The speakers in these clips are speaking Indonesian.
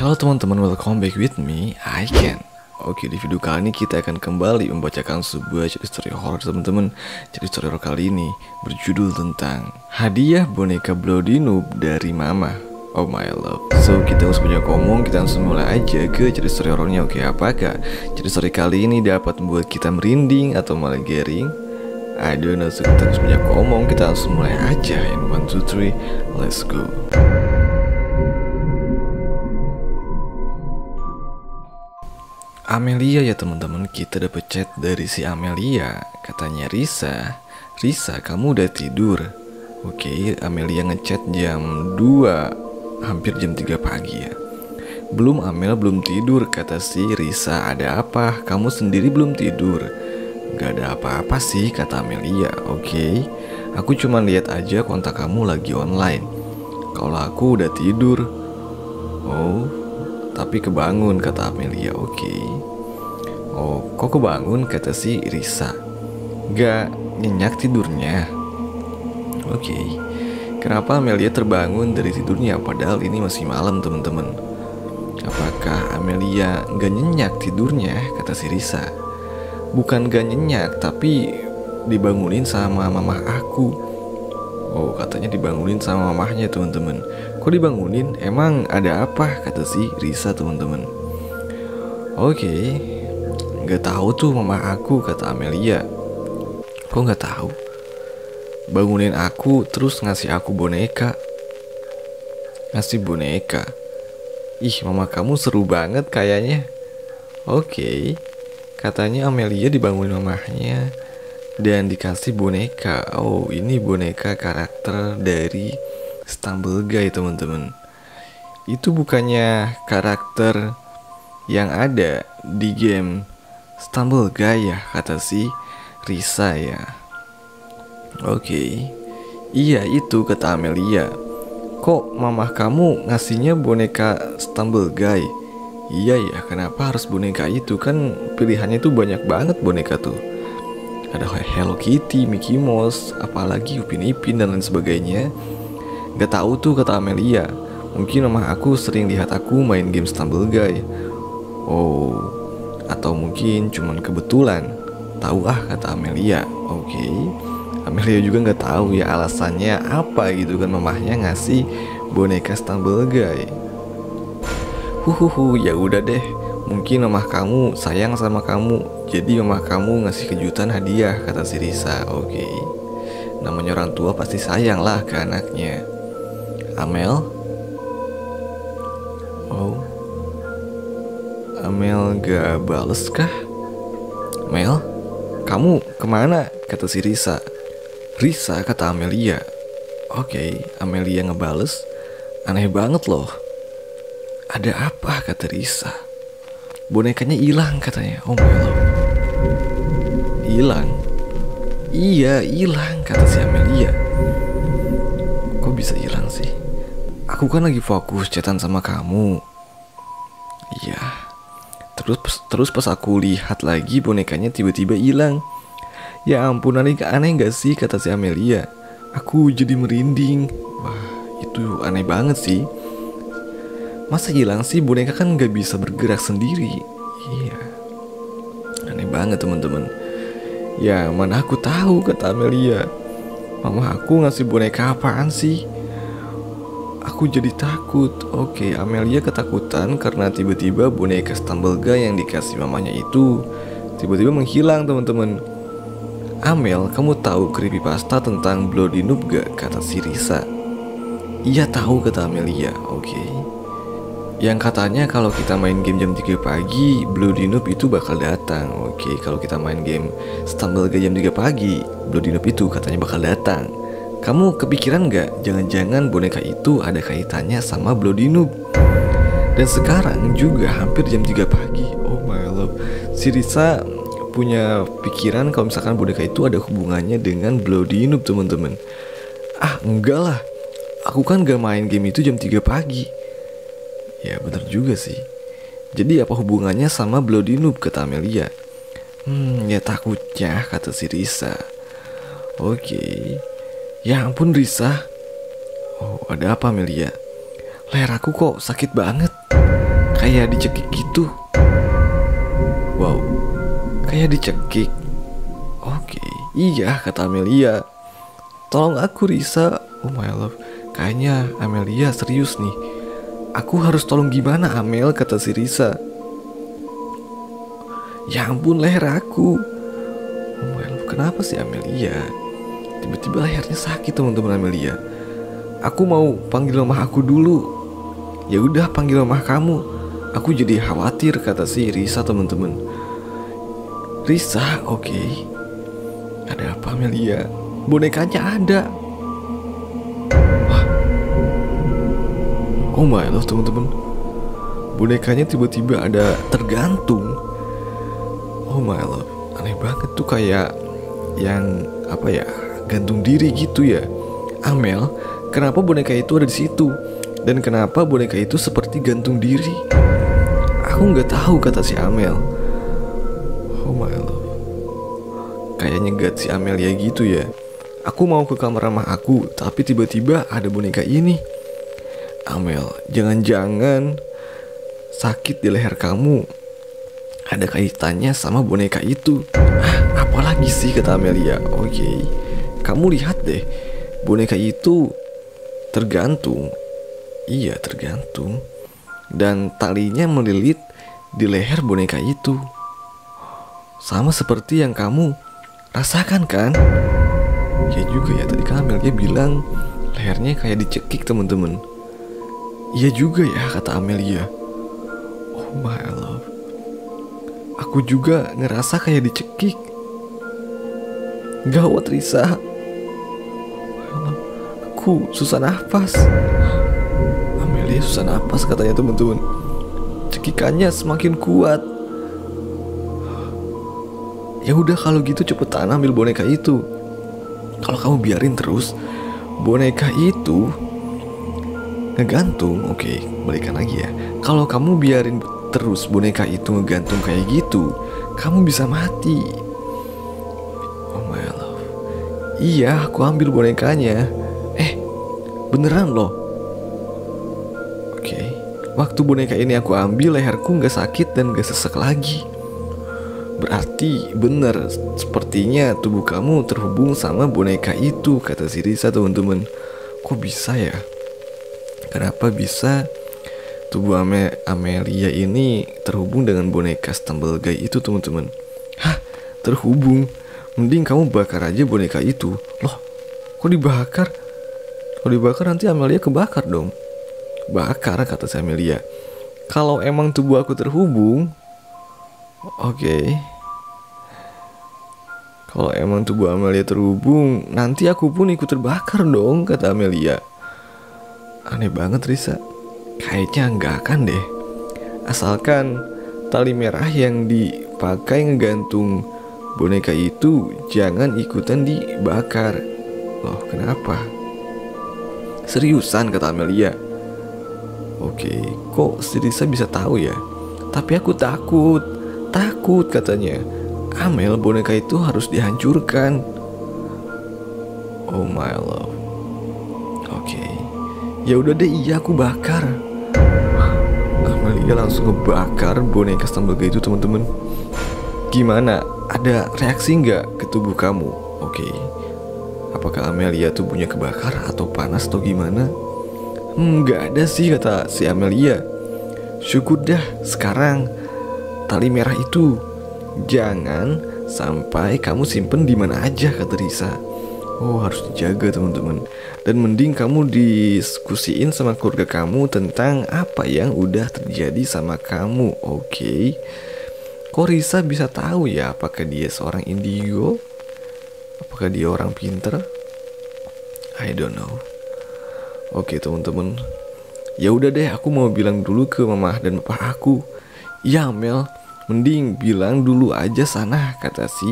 Halo teman-teman, welcome back with me, I can. Oke, di video kali ini kita akan kembali membacakan sebuah cerita story horror teman-teman. Cerita story horror kali ini berjudul tentang hadiah boneka Bloody Noob dari Mama. Oh my love. So kita harus banyak ngomong, kita langsung mulai aja ke cerita story horornya. Oke, apakah cerita story kali ini dapat membuat kita merinding atau malah garing? I don't know, so kita harus banyak ngomong, kita langsung mulai aja. In one, two, three, let's go. Amelia ya teman-teman. Kita dapat chat dari si Amelia. Katanya Risa Risa kamu udah tidur. Oke Amelia ngechat jam 2 hampir jam 3 pagi ya. Belum Amel belum tidur kata si Risa. Ada apa? Kamu sendiri belum tidur. Gak ada apa-apa sih kata Amelia. Oke aku cuma lihat aja kontak kamu lagi online. Kalau aku udah tidur. Oh tapi kebangun kata Amelia. Oke. okay. Oh kok kebangun? Kata si Risa. Gak nyenyak tidurnya. Oke. Okay. Kenapa Amelia terbangun dari tidurnya? Padahal ini masih malam teman-teman. Apakah Amelia gak nyenyak tidurnya? Kata si Risa. Bukan gak nyenyak tapi dibangunin sama mamah aku. Oh katanya dibangunin sama mamahnya teman-teman. Kok dibangunin? Emang ada apa? Kata si Risa teman-teman. Oke. okay. Gak tahu tuh mama aku kata Amelia Kok gak tahu? Bangunin aku terus ngasih aku boneka Ngasih boneka Ih mama kamu seru banget kayaknya Oke okay. Katanya Amelia dibangunin mamahnya dan dikasih boneka. Oh, ini boneka karakter dari Stumble Guy, teman-teman. Itu bukannya karakter yang ada di game Stumble Guy ya, kata si Risa ya. Oke. Okay. Iya, itu kata Amelia. Kok mamah kamu ngasihnya boneka Stumble Guy? Iya ya, kenapa harus boneka itu? Kan pilihannya tuh banyak banget boneka tuh ada Hello Kitty, Mickey Mouse, apalagi Upin Ipin dan lain sebagainya. Gak tahu tuh kata Amelia. Mungkin mama aku sering lihat aku main game Stumble Guy. Oh, atau mungkin cuman kebetulan. Tahu ah kata Amelia. Oke. Okay. Amelia juga nggak tahu ya alasannya apa gitu kan mamahnya ngasih boneka Stumble Guy. Huhuhu, ya udah deh. Mungkin mamah kamu sayang sama kamu jadi mama kamu ngasih kejutan hadiah kata si Risa Oke okay. Namanya orang tua pasti sayang lah ke anaknya Amel Oh Amel gak bales kah? Mel Kamu ke mana? Kata si Risa Risa kata Amelia Oke okay, Amelia ngebales Aneh banget loh Ada apa kata Risa Bonekanya hilang katanya Oh lord Hilang? Iya, hilang kata si Amelia. Kok bisa hilang sih? Aku kan lagi fokus chatan sama kamu. Iya. Terus terus pas aku lihat lagi bonekanya tiba-tiba hilang. Ya ampun aneh, aneh gak sih kata si Amelia. Aku jadi merinding. Wah, itu aneh banget sih. Masa hilang sih boneka kan gak bisa bergerak sendiri. Iya. Aneh banget teman-teman. Ya mana aku tahu kata Amelia Mama aku ngasih boneka apaan sih Aku jadi takut Oke Amelia ketakutan karena tiba-tiba boneka Stumblega yang dikasih mamanya itu Tiba-tiba menghilang teman-teman Amel kamu tahu creepypasta tentang Bloody Noob gak? Kata si Risa Iya tahu kata Amelia Oke yang katanya kalau kita main game jam 3 pagi, Bloody Noob itu bakal datang. Oke, kalau kita main game Stumble Guy jam 3 pagi, Bloody Noob itu katanya bakal datang. Kamu kepikiran nggak jangan-jangan boneka itu ada kaitannya sama Bloody Noob? Dan sekarang juga hampir jam 3 pagi. Oh my love. Si Risa punya pikiran kalau misalkan boneka itu ada hubungannya dengan Bloody Noob, teman-teman. Ah, enggak lah. Aku kan gak main game itu jam 3 pagi. Ya bener juga sih Jadi apa hubungannya sama Bloody Noob kata Amelia Hmm ya takutnya kata si Risa Oke Ya ampun Risa Oh ada apa Amelia Leher aku kok sakit banget kayak dicekik gitu. Wow, kayak dicekik. Oke, iya kata Amelia. Tolong aku Risa. Oh my love, kayaknya Amelia serius nih. Aku harus tolong gimana Amel kata si Risa. Ya ampun leher aku. Oh my love, kenapa sih Amelia? Tiba-tiba lehernya sakit teman-teman Amelia. Aku mau panggil mama aku dulu. Ya udah panggil mama kamu. Aku jadi khawatir kata si Risa teman-teman. Risa, oke. Okay. Ada apa Amelia? Bonekanya ada. Wah. Oh my love teman-teman. Bonekanya tiba-tiba ada tergantung. Oh my love, aneh banget tuh kayak yang apa ya gantung diri gitu ya. Amel, kenapa boneka itu ada di situ? Dan kenapa boneka itu seperti gantung diri? Aku nggak tahu kata si Amel. Oh my love, kayaknya gak si Amel ya gitu ya. Aku mau ke kamar ramah aku, tapi tiba-tiba ada boneka ini. Amel, jangan-jangan sakit di leher kamu ada kaitannya sama boneka itu. Ah, apalagi sih kata Amelia. Oke, okay. Kamu lihat deh, boneka itu tergantung. Iya, tergantung. Dan talinya melilit di leher boneka itu. Sama seperti yang kamu rasakan kan? Ya juga ya, tadi kan Amelia bilang lehernya kayak dicekik teman-teman. Iya juga ya kata Amelia. Oh my love. Aku juga ngerasa kayak dicekik. Gawat Risa. Aku susah nafas. Amelia susah nafas katanya teman-teman. Cekikannya semakin kuat. Ya udah kalau gitu cepetan ambil boneka itu. Kalau kamu biarin terus, boneka itu ngegantung. Oke, balikan lagi ya. Kalau kamu biarin terus boneka itu ngegantung kayak gitu, kamu bisa mati. Oh my love. Iya, aku ambil bonekanya. Beneran loh. Oke, waktu boneka ini aku ambil, leherku nggak sakit dan gak sesek lagi. Berarti bener, sepertinya tubuh kamu terhubung sama boneka itu, kata si Risa teman-teman. Kok bisa ya? Kenapa bisa tubuh Ame Amelia ini terhubung dengan boneka Stumble Guy itu teman-teman Hah? Terhubung? Mending kamu bakar aja boneka itu Loh, kok dibakar? Kalau dibakar nanti Amelia kebakar dong Bakar kata si Amelia Kalau emang tubuh aku terhubung Oke okay. Kalau emang tubuh Amelia terhubung Nanti aku pun ikut terbakar dong Kata Amelia Aneh banget Risa Kayaknya nggak akan deh. Asalkan tali merah yang dipakai ngegantung boneka itu jangan ikutan dibakar. Loh, kenapa? Seriusan kata Amelia. Oke, kok Sirisa bisa tahu ya? Tapi aku takut, takut katanya. Amel boneka itu harus dihancurkan. Oh my love. Oke. Ya udah deh, iya aku bakar. Amalia langsung ngebakar boneka Stumble itu teman-teman. Gimana? Ada reaksi nggak ke tubuh kamu? Oke. Okay. Apakah Amelia tubuhnya kebakar atau panas atau gimana? Nggak ada sih kata si Amelia. Syukur dah sekarang tali merah itu jangan sampai kamu simpen di mana aja kata Risa. Oh harus dijaga teman-teman Dan mending kamu diskusiin sama keluarga kamu tentang apa yang udah terjadi sama kamu Oke okay? Kok Risa bisa tahu ya apakah dia seorang indigo? Apakah dia orang pinter? I don't know. Oke teman-teman. Ya udah deh aku mau bilang dulu ke mama dan papa aku. Ya Mel Mending bilang dulu aja sana kata si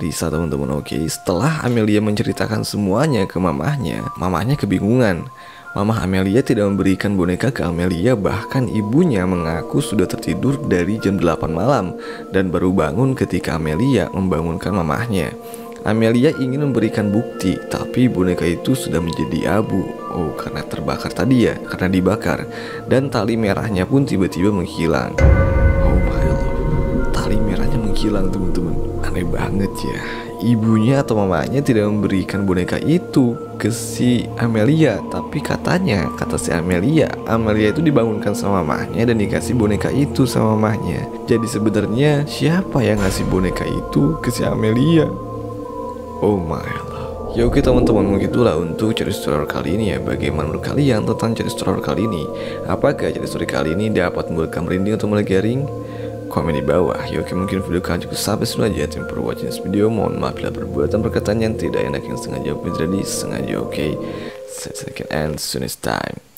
Risa teman-teman. Oke. Setelah Amelia menceritakan semuanya ke mamahnya Mamahnya kebingungan. Mamah Amelia tidak memberikan boneka ke Amelia Bahkan ibunya mengaku sudah tertidur dari jam 8 malam Dan baru bangun ketika Amelia membangunkan mamahnya Amelia ingin memberikan bukti, tapi boneka itu sudah menjadi abu. Oh, karena terbakar tadi ya, karena dibakar. Dan tali merahnya pun tiba-tiba menghilang. Oh my lord, tali merahnya menghilang teman-teman. Aneh banget ya. Ibunya atau mamanya tidak memberikan boneka itu ke si Amelia, tapi katanya, kata si Amelia, Amelia itu dibangunkan sama mamahnya dan dikasih boneka itu sama mamahnya. Jadi sebenarnya siapa yang ngasih boneka itu ke si Amelia? Oh my love. Ya oke teman-teman begitulah untuk cerita horror kali ini ya. Bagaimana menurut kalian tentang cerita horror kali ini? Apakah cerita story kali ini dapat membuatkan merinding atau melegaring? Komen di bawah. Ya oke mungkin video kalian cukup sampai sini aja. Thank for watching this video. Mohon maaf bila perbuatan perkataan yang tidak enak yang sengaja maupun tidak disengaja. Oke. Okay? Again and soon time